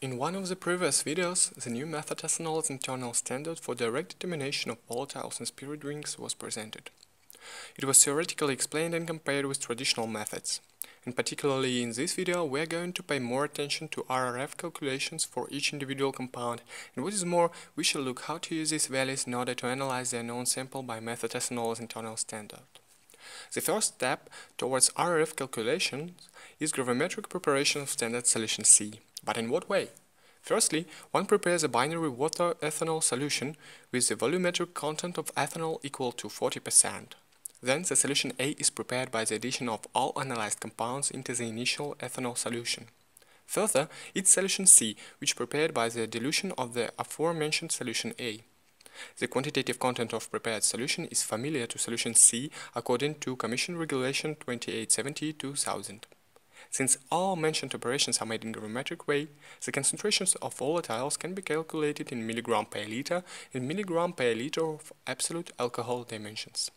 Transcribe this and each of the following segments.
In one of the previous videos, the new method ethanol as internal standard for direct determination of volatiles in spirit drinks was presented. It was theoretically explained and compared with traditional methods. And particularly in this video, we are going to pay more attention to RRF calculations for each individual compound, and what is more, we shall look how to use these values in order to analyze the unknown sample by method ethanol as internal standard. The first step towards RRF calculations is gravimetric preparation of standard solution C. But in what way? Firstly, one prepares a binary water-ethanol solution with the volumetric content of ethanol equal to 40%. Then the solution A is prepared by the addition of all analyzed compounds into the initial ethanol solution. Further, it's solution C, which prepared by the dilution of the aforementioned solution A. The quantitative content of prepared solution is familiar to solution C according to Commission Regulation 2870-2000. Since all mentioned operations are made in gravimetric way, the concentrations of volatiles can be calculated in milligram per liter in milligram per liter of absolute alcohol dimensions.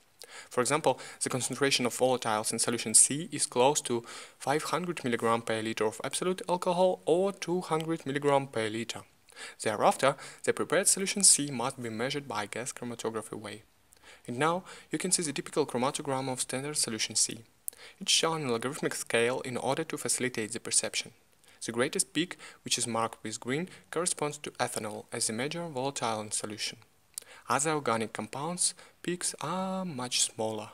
For example, the concentration of volatiles in solution C is close to 500 mg per liter of absolute alcohol or 200 mg per liter. Thereafter, the prepared solution C must be measured by gas chromatography way. And now you can see the typical chromatogram of standard solution C. It's shown in logarithmic scale in order to facilitate the perception. The greatest peak, which is marked with green, corresponds to ethanol as the major volatile in solution. Other organic compounds' peaks are much smaller.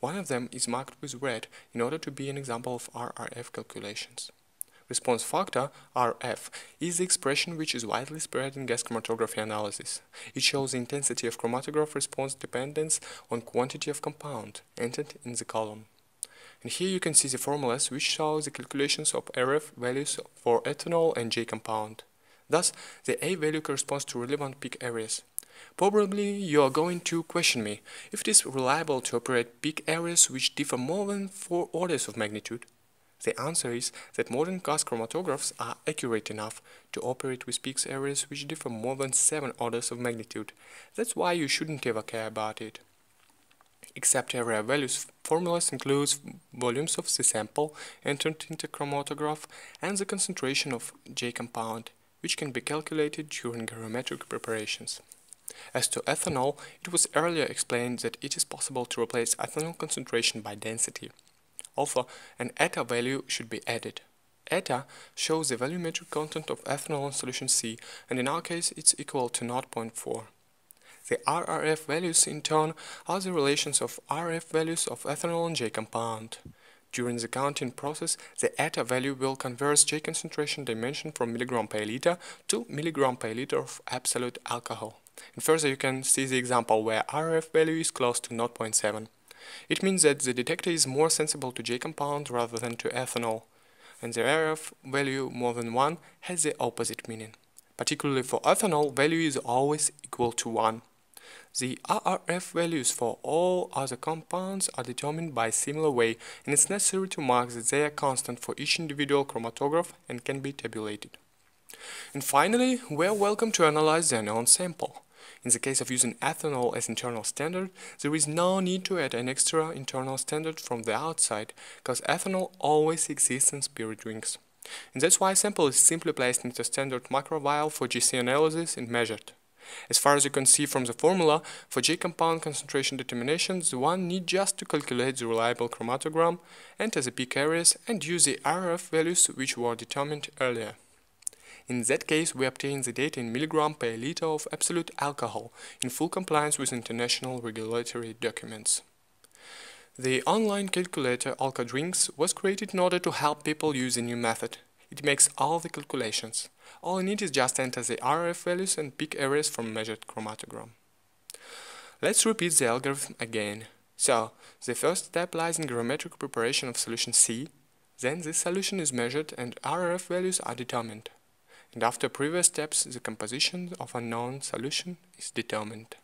One of them is marked with red in order to be an example of RRF calculations. Response factor, RF, is the expression which is widely spread in gas chromatography analysis. It shows the intensity of chromatograph response dependence on quantity of compound entered in the column. And here you can see the formulas which show the calculations of RF values for ethanol and J compound. Thus, the A value corresponds to relevant peak areas. Probably you are going to question me if it is reliable to operate peak areas which differ more than 4 orders of magnitude. The answer is that modern gas chromatographs are accurate enough to operate with peak areas which differ more than 7 orders of magnitude. That's why you shouldn't ever care about it. Except area values formulas includes volumes of the sample entered into chromatograph and the concentration of J compound, which can be calculated during gravimetric preparations. As to ethanol, it was earlier explained that it is possible to replace ethanol concentration by density. Also, an eta value should be added. Eta shows the volumetric content of ethanol in solution C, and in our case it's equal to 0.4. The RRF values in turn are the relations of RF values of ethanol and J compound. During the counting process, the eta value will convert J concentration dimension from milligram per liter to milligram per liter of absolute alcohol. And further you can see the example where RF value is close to 0.7. It means that the detector is more sensible to J compound rather than to ethanol, and the RF value more than 1 has the opposite meaning. Particularly for ethanol, value is always equal to 1. The RRF values for all other compounds are determined by a similar way and it's necessary to mark that they are constant for each individual chromatograph and can be tabulated. And finally, we are welcome to analyze the unknown sample. In the case of using ethanol as internal standard, there is no need to add an extra internal standard from the outside, because ethanol always exists in spirit drinks. And that's why sample is simply placed into standard microvial for GC analysis and measured. As far as you can see from the formula, for J compound concentration determinations, one need just to calculate the reliable chromatogram, enter the peak areas and use the RF values which were determined earlier. In that case, we obtain the data in milligram per liter of absolute alcohol, in full compliance with international regulatory documents. The online calculator AlkaDrinks was created in order to help people use the new method. It makes all the calculations. All you need is just enter the RF values and peak areas from measured chromatogram. Let's repeat the algorithm again. So, the first step lies in gravimetric preparation of solution C, then this solution is measured and RF values are determined. And after previous steps, the composition of a known solution is determined.